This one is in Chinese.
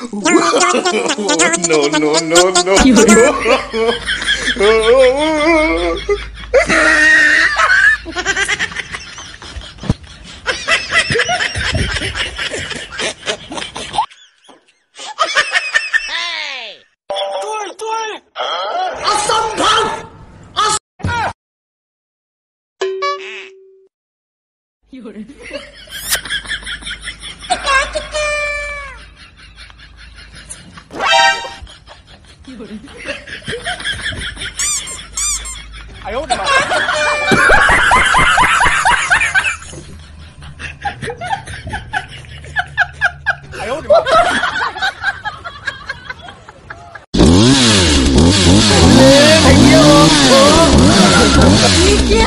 no no no no 有人。 아유 나. 아유 나. 이게